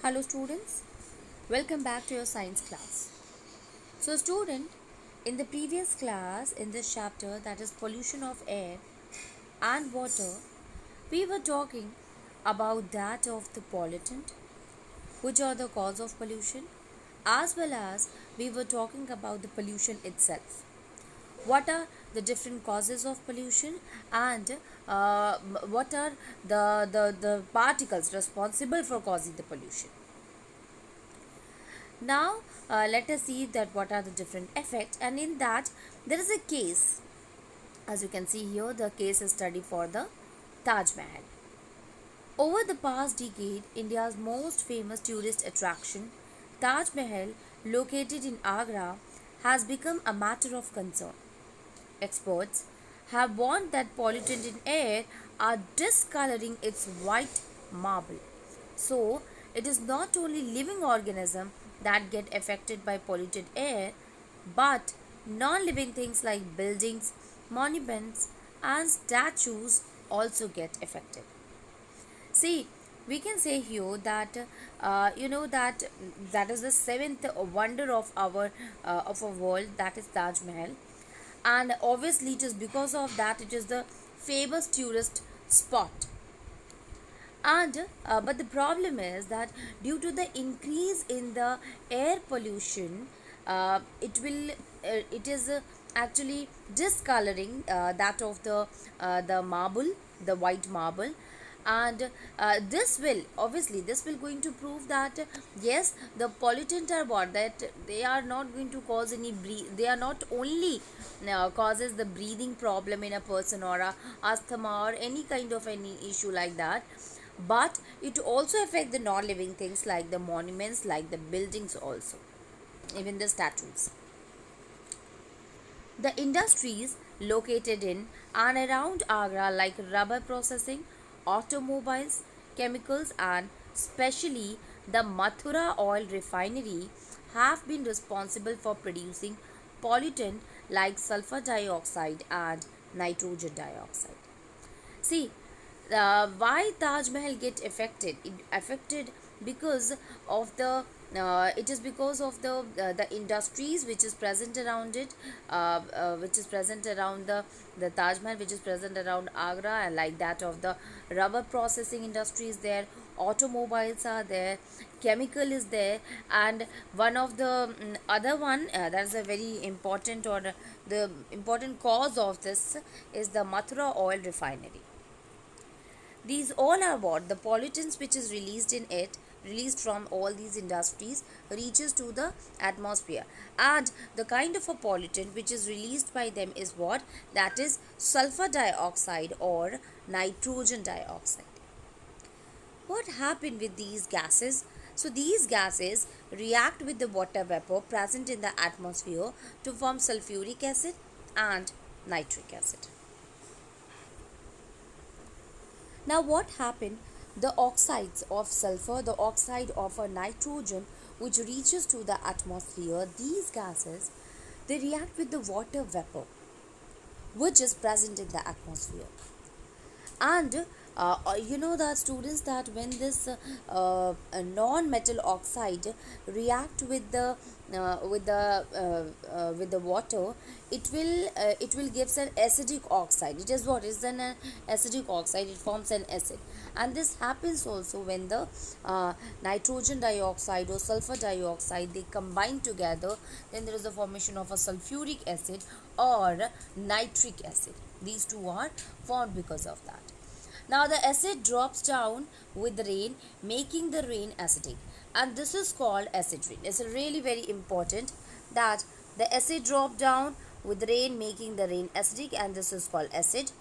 Hello students, welcome back to your science class. So student, in the previous class in this chapter that is pollution of air and water, we were talking about that of the pollutant, which are the cause of pollution, as well as we were talking about the pollution itself. What are the different causes of pollution and uh, what are the, the, the particles responsible for causing the pollution? Now uh, let us see that what are the different effects and in that there is a case as you can see here the case is study for the Taj Mahal. Over the past decade, India's most famous tourist attraction, Taj Mahal, located in Agra, has become a matter of concern. Experts have warned that pollutants in air are discoloring its white marble. So, it is not only living organisms that get affected by polluted air, but non-living things like buildings, monuments, and statues also get affected. See, we can say here that uh, you know that that is the seventh wonder of our uh, of our world that is Taj Mahal and obviously it is because of that it is the famous tourist spot. And uh, but the problem is that due to the increase in the air pollution uh, it will uh, it is uh, actually discoloring uh, that of the uh, the marble the white marble and uh, this will obviously this will going to prove that yes the pollutant are what that they are not going to cause any breathe they are not only uh, causes the breathing problem in a person or a asthma or any kind of any issue like that but it also affect the non-living things like the monuments like the buildings also even the statues. The industries located in and around agra like rubber processing automobiles chemicals and especially the mathura oil refinery have been responsible for producing pollutant like sulfur dioxide and nitrogen dioxide see uh, why Taj Mahal get affected? It affected because of the uh, it is because of the uh, the industries which is present around it uh, uh, which is present around the the Taj Mahal which is present around Agra and like that of the rubber processing industries there automobiles are there chemical is there and one of the mm, other one uh, that is a very important or the important cause of this is the Mathura oil refinery. These all are what the pollutants which is released in it released from all these industries reaches to the atmosphere. And the kind of a pollutant which is released by them is what? That is sulfur dioxide or nitrogen dioxide. What happened with these gases? So these gases react with the water vapor present in the atmosphere to form sulfuric acid and nitric acid. Now what happened? The oxides of sulfur, the oxide of a nitrogen which reaches to the atmosphere, these gases, they react with the water vapor which is present in the atmosphere. And uh, uh, you know that students that when this uh, uh, non-metal oxide react with the with the uh, uh, with the water it will uh, it will gives an acidic oxide. It is what? Is an uh, acidic oxide. It forms an acid. And this happens also when the uh, nitrogen dioxide or sulfur dioxide they combine together then there is a formation of a sulfuric acid or nitric acid. These two are formed because of that. Now the acid drops down with the rain making the rain acidic and this is called acid rain. It's really very important that the acid drop down with rain making the rain acidic and this is called acid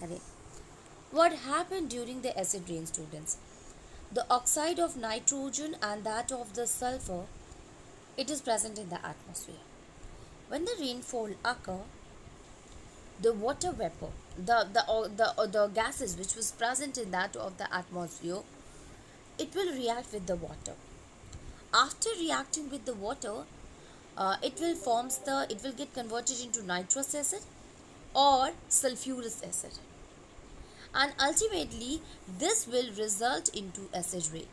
rain. What happened during the acid rain students? The oxide of nitrogen and that of the sulfur it is present in the atmosphere. When the rainfall occur, the water vapor the the uh, the uh, the gases which was present in that of the atmosphere it will react with the water after reacting with the water uh, it will forms the it will get converted into nitrous acid or sulfurous acid. And ultimately this will result into acid rain.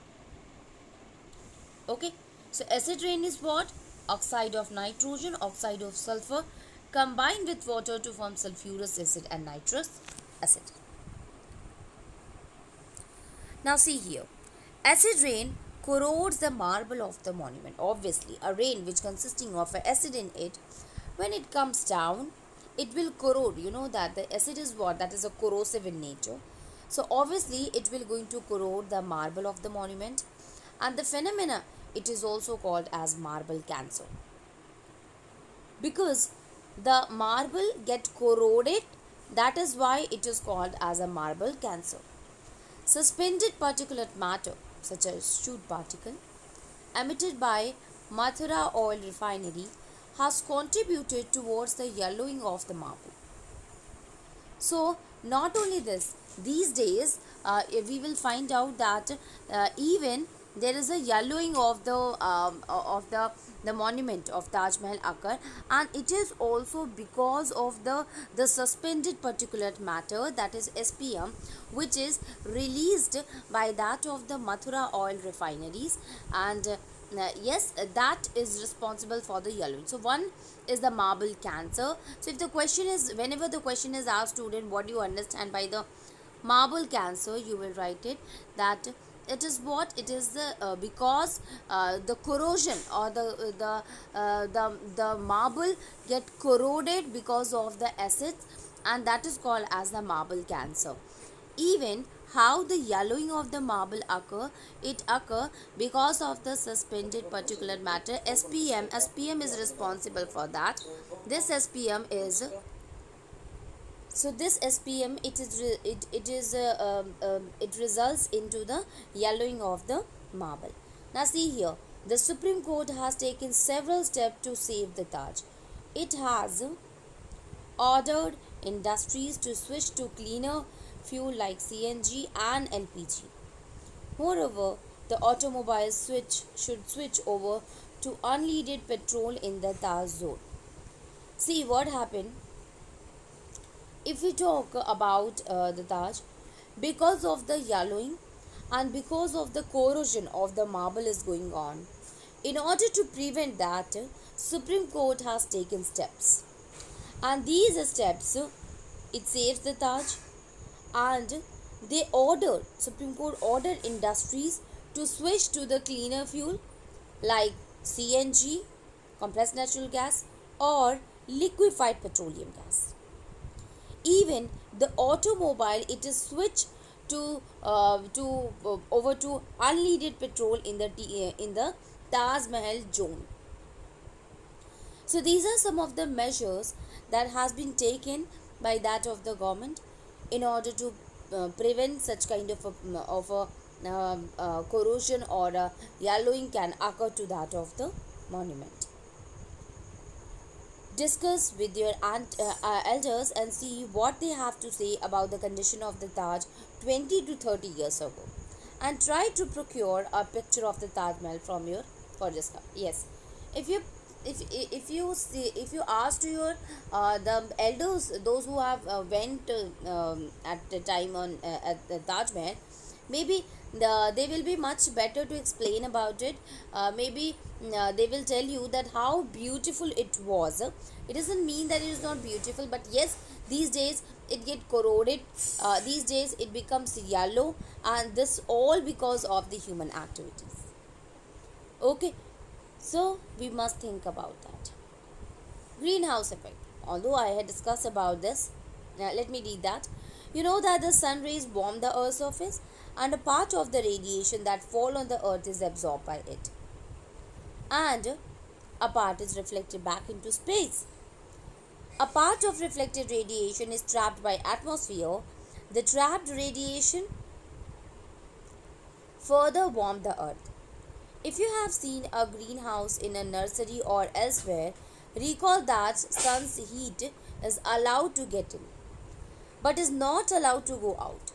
Okay? So acid rain is what? Oxide of nitrogen oxide of sulfur combined with water to form sulfurous acid and nitrous acid. Now see here. Acid rain corrodes the marble of the monument obviously a rain which consisting of acid in it. When it comes down it will corrode. You know that the acid is what? That is a corrosive in nature. So obviously it will going to corrode the marble of the monument. And the phenomena it is also called as marble cancer. Because the marble get corroded that is why it is called as a marble cancer. Suspended particulate matter such as shoot particle emitted by mathura oil refinery has contributed towards the yellowing of the marble so not only this these days uh, we will find out that uh, even there is a yellowing of the um, of the the monument of Taj Mahal occur and it is also because of the the suspended particulate matter that is SPM which is released by that of the Mathura oil refineries. And uh, yes that is responsible for the yellowing. So one is the marble cancer. So if the question is whenever the question is asked student what do you understand by the marble cancer you will write it that it is what it is the uh, because uh, the corrosion or the uh, the uh, the the marble get corroded because of the acids and that is called as the marble cancer. Even how the yellowing of the marble occur it occur because of the suspended particulate matter spm spm is responsible for that. This spm is so this spm it is it, it is uh, um, um, it results into the yellowing of the marble. Now see here the supreme court has taken several steps to save the taj. It has ordered industries to switch to cleaner fuel like cng and lpg moreover the automobile switch should switch over to unleaded petrol in the taj zone. See what happened if we talk about uh, the Taj, because of the yellowing and because of the corrosion of the marble is going on, in order to prevent that, Supreme Court has taken steps. And these steps, it saves the Taj and they ordered, Supreme Court ordered industries to switch to the cleaner fuel like CNG, compressed natural gas or liquefied petroleum gas even the automobile it is switched to uh, to uh, over to unleaded petrol in the uh, in the Taj Mahal zone. So these are some of the measures that has been taken by that of the government in order to uh, prevent such kind of a, of a um, uh, corrosion or a yellowing can occur to that of the monument discuss with your aunt, uh, uh, elders and see what they have to say about the condition of the Taj 20 to 30 years ago. And try to procure a picture of the Taj Mahal from your for forest yes. If you if, if you see if you ask to your uh, the elders those who have uh, went um, at the time on uh, at the Taj Mahal maybe the, they will be much better to explain about it. Uh, maybe uh, they will tell you that how beautiful it was. It doesn't mean that it is not beautiful but yes these days it get corroded. Uh, these days it becomes yellow and this all because of the human activities. Okay so we must think about that. Greenhouse effect. Although i had discussed about this uh, let me read that. You know that the sun rays warm the earth's surface and a part of the radiation that fall on the earth is absorbed by it. And a part is reflected back into space. A part of reflected radiation is trapped by atmosphere. The trapped radiation further warm the earth. If you have seen a greenhouse in a nursery or elsewhere recall that sun's heat is allowed to get in but is not allowed to go out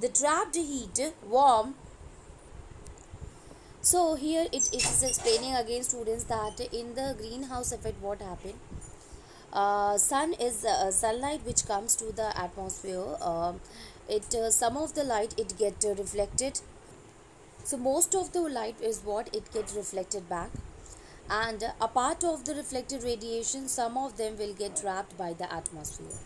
the trapped heat warm. So here it, it is explaining again students that in the greenhouse effect what happened? Uh, sun is uh, sunlight which comes to the atmosphere uh, it some of the light it get uh, reflected. So most of the light is what? It gets reflected back. And a part of the reflected radiation some of them will get trapped by the atmosphere.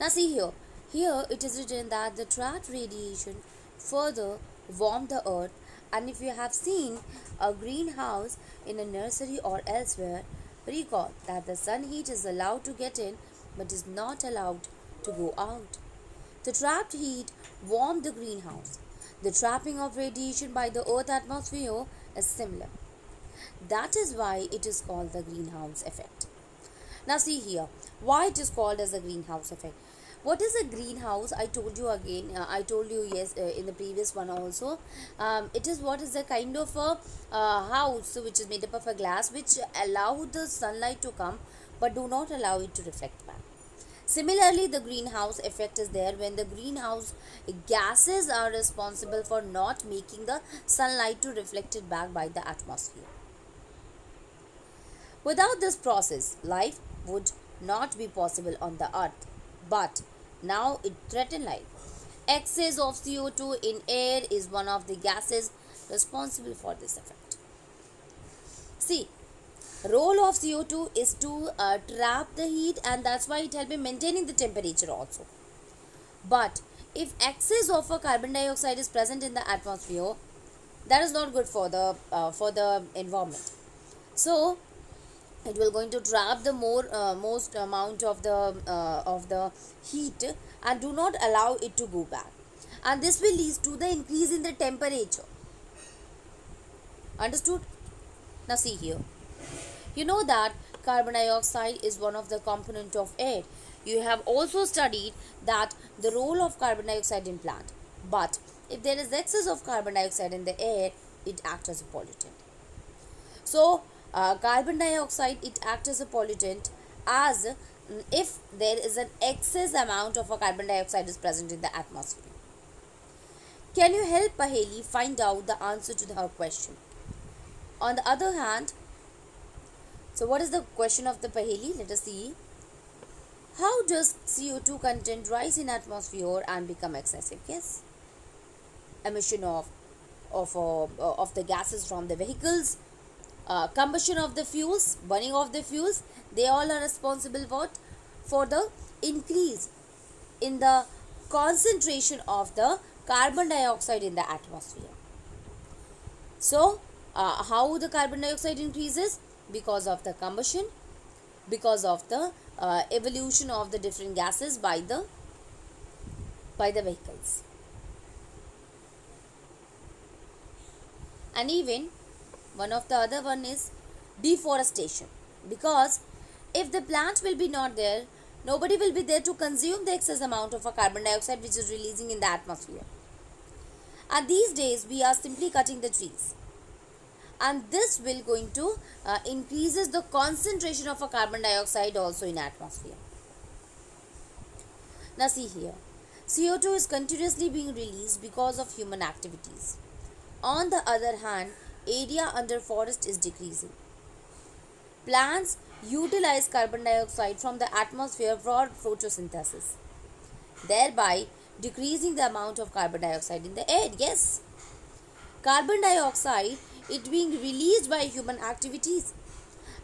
Now see here here it is written that the trapped radiation further warm the earth. And if you have seen a greenhouse in a nursery or elsewhere recall that the sun heat is allowed to get in but is not allowed to go out. The trapped heat warmed the greenhouse. The trapping of radiation by the earth atmosphere is similar. That is why it is called the greenhouse effect. Now see here, why it is called as a greenhouse effect. What is a greenhouse? I told you again, uh, I told you yes uh, in the previous one also. Um, it is what is a kind of a uh, house which is made up of a glass which allow the sunlight to come but do not allow it to reflect back. Similarly, the greenhouse effect is there when the greenhouse gases are responsible for not making the sunlight to reflect it back by the atmosphere. Without this process, life would not be possible on the earth. But now it threatens life. Excess of CO2 in air is one of the gases responsible for this effect. See, role of CO2 is to uh, trap the heat and that's why it helps in maintaining the temperature also. But if excess of a carbon dioxide is present in the atmosphere, that is not good for the uh, for the environment. So it will going to trap the more uh, most amount of the uh, of the heat and do not allow it to go back. And this will lead to the increase in the temperature. Understood? Now see here. You know that carbon dioxide is one of the component of air. You have also studied that the role of carbon dioxide in plant. But if there is excess of carbon dioxide in the air it acts as a pollutant. So uh, carbon dioxide it acts as a pollutant as mm, if there is an excess amount of a carbon dioxide is present in the atmosphere. Can you help Paheli find out the answer to her question? On the other hand, so what is the question of the Paheli? Let us see. How does CO2 content rise in atmosphere and become excessive? Yes. Emission of of, uh, of the gases from the vehicles uh, combustion of the fuels, burning of the fuels, they all are responsible what? For the increase in the concentration of the carbon dioxide in the atmosphere. So, uh, how the carbon dioxide increases? Because of the combustion, because of the uh, evolution of the different gases by the by the vehicles. And even one of the other one is deforestation. Because if the plant will be not there nobody will be there to consume the excess amount of a carbon dioxide which is releasing in the atmosphere. And these days we are simply cutting the trees. And this will going to uh, increases the concentration of a carbon dioxide also in atmosphere. Now see here. CO2 is continuously being released because of human activities. On the other hand area under forest is decreasing. Plants utilize carbon dioxide from the atmosphere for photosynthesis, thereby decreasing the amount of carbon dioxide in the air. Yes, carbon dioxide it being released by human activities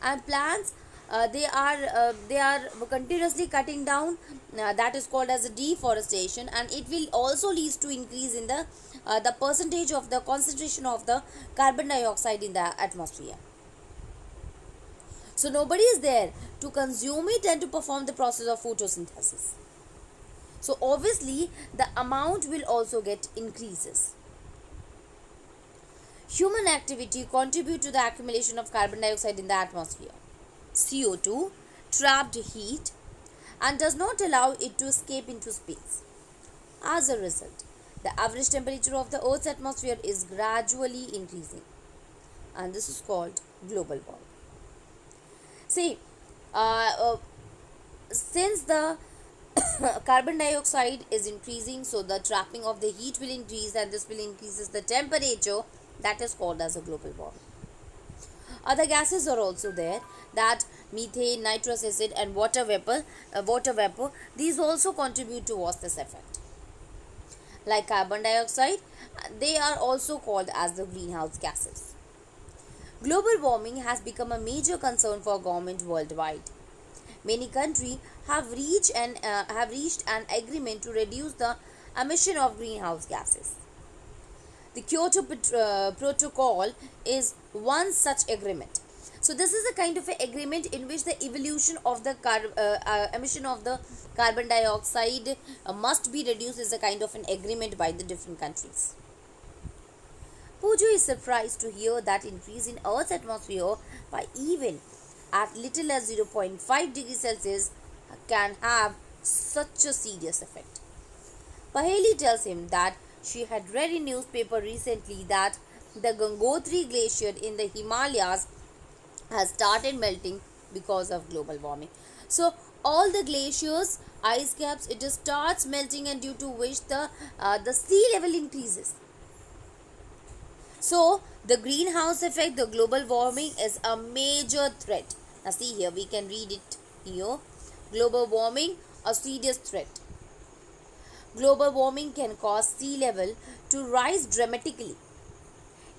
and plants uh, they are uh, they are continuously cutting down uh, that is called as a deforestation and it will also lead to increase in the uh, the percentage of the concentration of the carbon dioxide in the atmosphere. So nobody is there to consume it and to perform the process of photosynthesis. So obviously the amount will also get increases. Human activity contribute to the accumulation of carbon dioxide in the atmosphere. CO2 trapped heat and does not allow it to escape into space. As a result, the average temperature of the Earth's atmosphere is gradually increasing and this is called global warming. See, uh, uh, since the carbon dioxide is increasing so the trapping of the heat will increase and this will increases the temperature that is called as a global warming. Other gases are also there that methane, nitrous acid and water vapor, uh, water vapor these also contribute towards this effect. Like carbon dioxide, they are also called as the greenhouse gases. Global warming has become a major concern for government worldwide. Many countries have reached an uh, have reached an agreement to reduce the emission of greenhouse gases. The Kyoto uh, Protocol is one such agreement. So this is a kind of an agreement in which the evolution of the car- uh, uh, emission of the carbon dioxide uh, must be reduced is a kind of an agreement by the different countries. Boojho is surprised to hear that increase in Earth's atmosphere by even at little as 0.5 degrees Celsius can have such a serious effect. Paheli tells him that she had read in newspaper recently that the Gangotri glacier in the Himalayas has started melting because of global warming. So all the glaciers, ice caps, it just starts melting and due to which the uh, the sea level increases. So the greenhouse effect, the global warming is a major threat. Now see here, we can read it here. Global warming, a serious threat. Global warming can cause sea level to rise dramatically.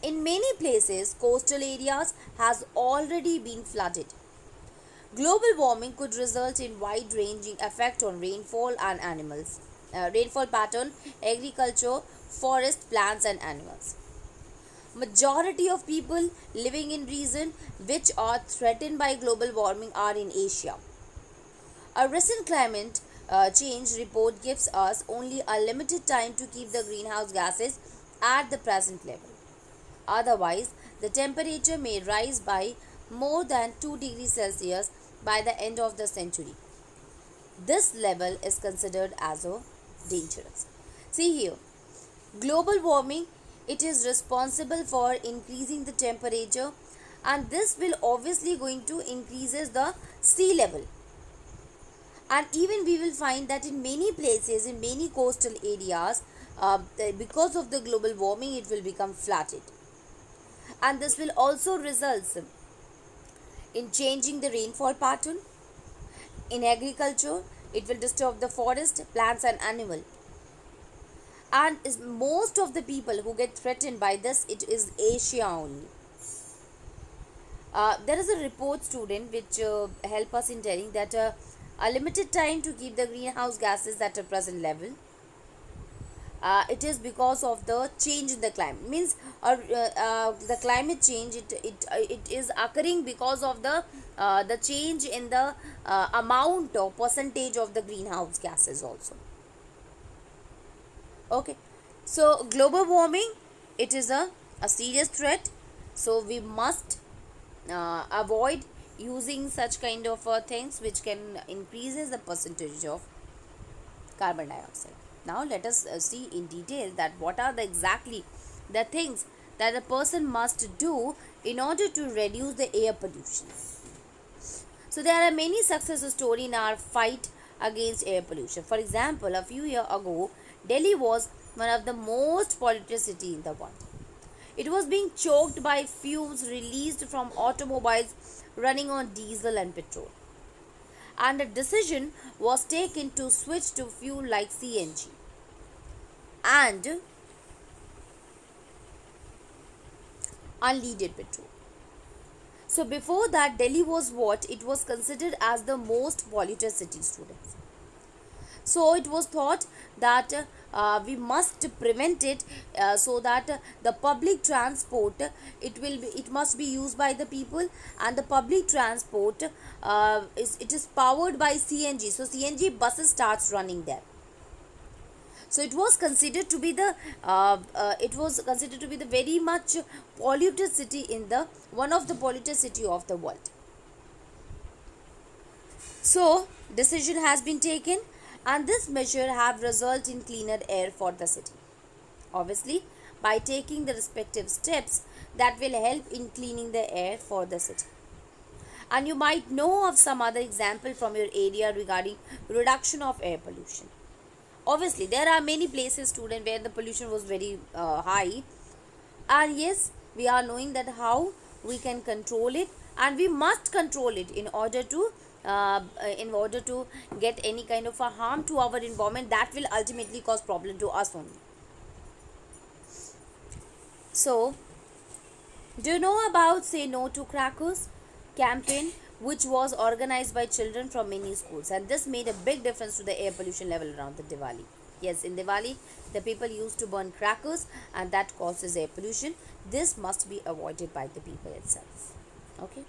In many places, coastal areas has already been flooded. Global warming could result in wide-ranging effect on rainfall and animals, uh, rainfall pattern, agriculture, forest, plants and animals. Majority of people living in regions which are threatened by global warming are in Asia. A recent climate uh, change report gives us only a limited time to keep the greenhouse gases at the present level. Otherwise, the temperature may rise by more than 2 degrees Celsius by the end of the century. This level is considered as a dangerous. See here, global warming it is responsible for increasing the temperature and this will obviously going to increases the sea level and even we will find that in many places in many coastal areas uh, because of the global warming it will become flooded and this will also result in changing the rainfall pattern? In agriculture it will disturb the forest plants and animal. And most of the people who get threatened by this it is asia only. Uh, there is a report student which uh, help us in telling that uh, a limited time to keep the greenhouse gases at a present level uh, it is because of the change in the climate. Means uh, uh, the climate change it, it, it is occurring because of the the change in the amount or percentage of the greenhouse gases also. Okay. So global warming it is a, a serious threat. So we must uh, avoid using such kind of uh, things which can increases the percentage of carbon dioxide now let us uh, see in detail that what are the exactly the things that a person must do in order to reduce the air pollution so there are many success stories in our fight against air pollution for example a few years ago Delhi was one of the most polluted cities in the world. It was being choked by fumes released from automobiles running on diesel and petrol. And a decision was taken to switch to fuel like CNG. And unleaded petrol. So before that, Delhi was what it was considered as the most polluted city students. So it was thought that uh, we must prevent it uh, so that the public transport it will be it must be used by the people and the public transport uh, is it is powered by CNG so CNG buses starts running there. So it was considered to be the uh, uh, it was considered to be the very much polluted city in the one of the polluted city of the world. So decision has been taken and this measure have result in cleaner air for the city. Obviously, by taking the respective steps that will help in cleaning the air for the city. And you might know of some other example from your area regarding reduction of air pollution. Obviously, there are many places, student, where the pollution was very uh, high. And yes, we are knowing that how we can control it and we must control it in order to uh, in order to get any kind of a harm to our environment that will ultimately cause problem to us only So, do you know about Say No to Crackers campaign which was organized by children from many schools and this made a big difference to the air pollution level around the Diwali. Yes, in Diwali, the people used to burn crackers and that causes air pollution. This must be avoided by the people itself. Okay.